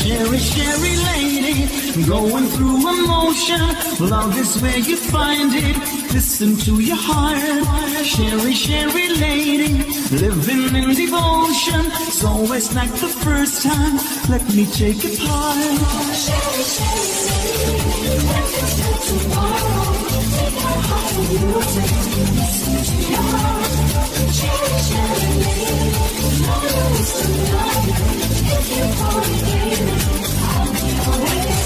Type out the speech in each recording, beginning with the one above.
Sherry, Sherry lady, going through emotion. Love is where you find it. Listen to your heart, sherry, sherry lady. Living in devotion, it's always like the first time. Let me take it part. Sherry, sherry lady, Listen to your heart, sherry, sherry lady. Not a waste of time. If you pour it.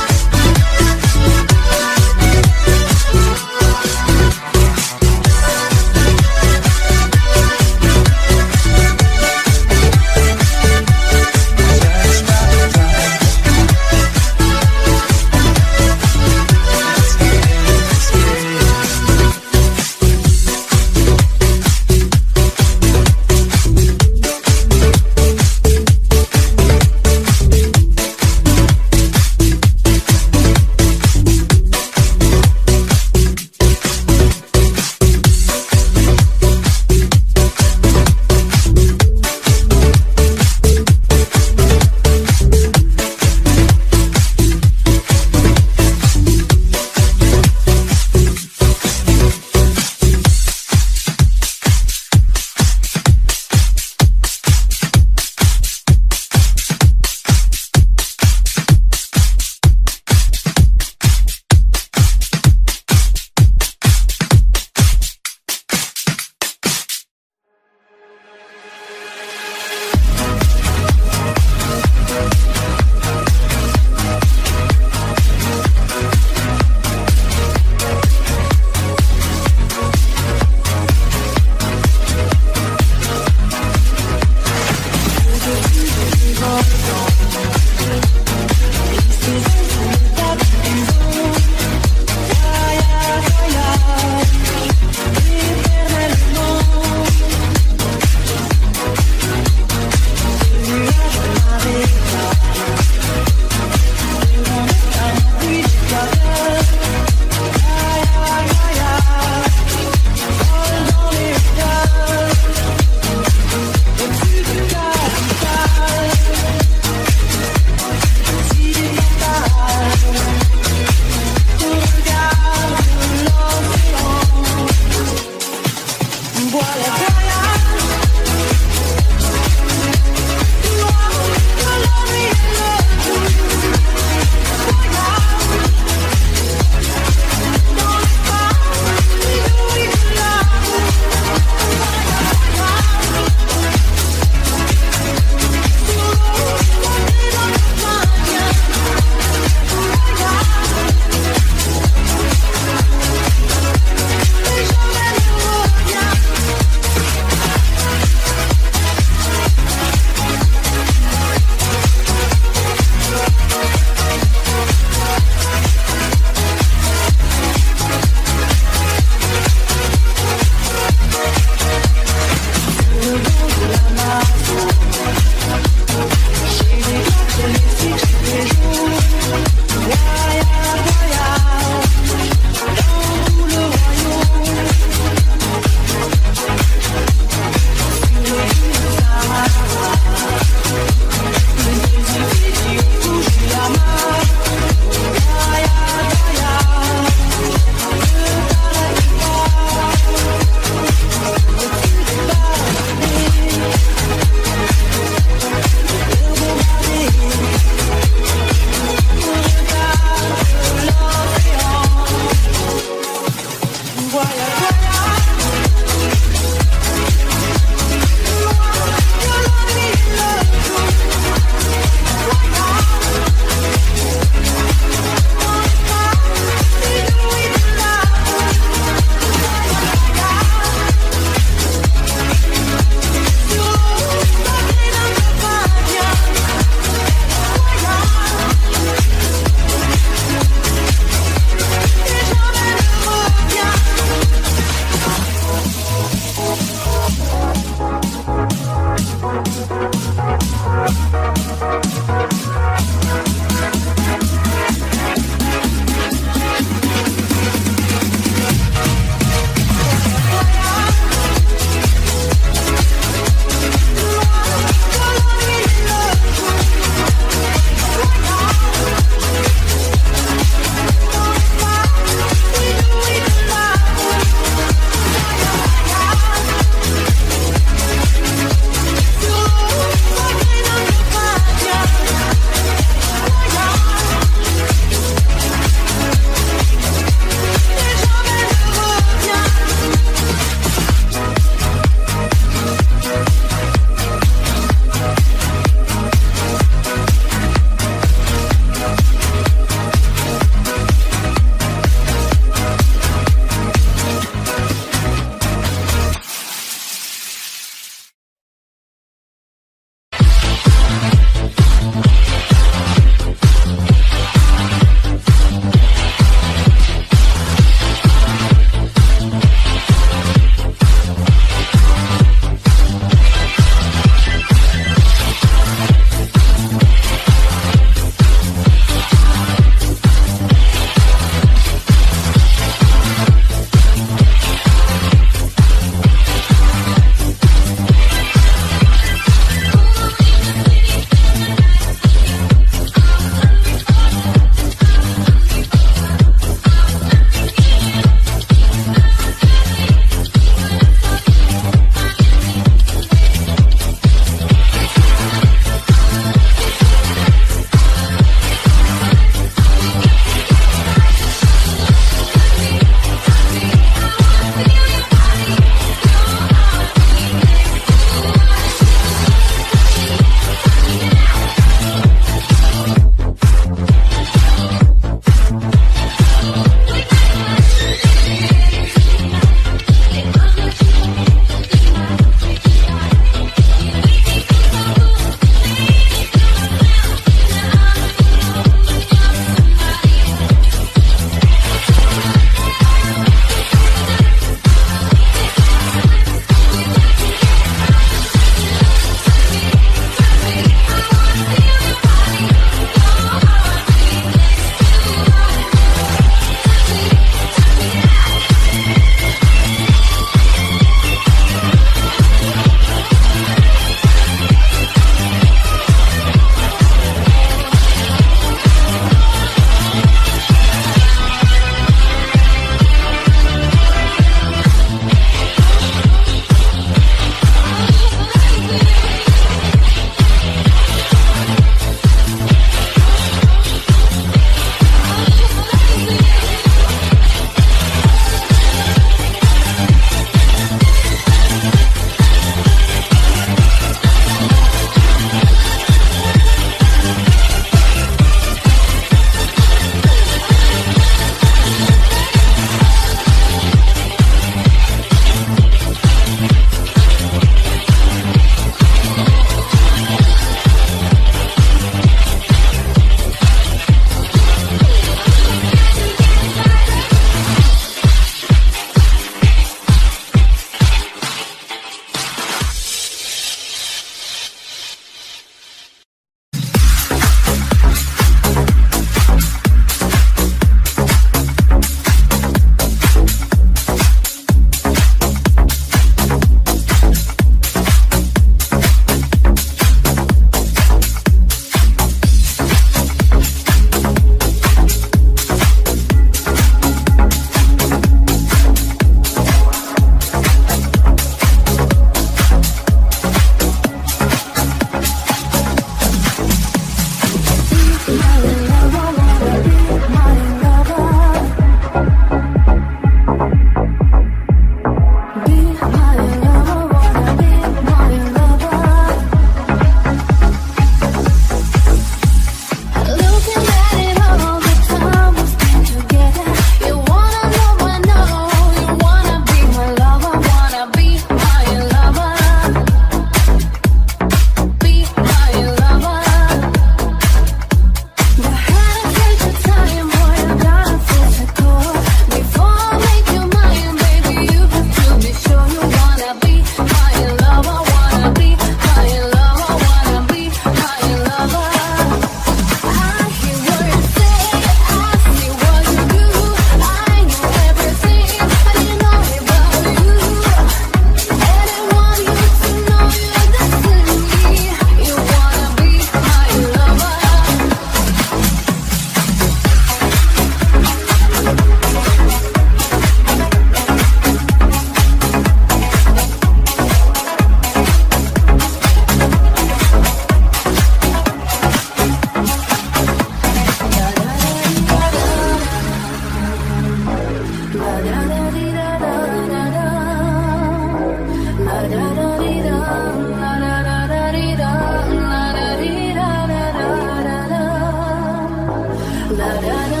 la, la, la.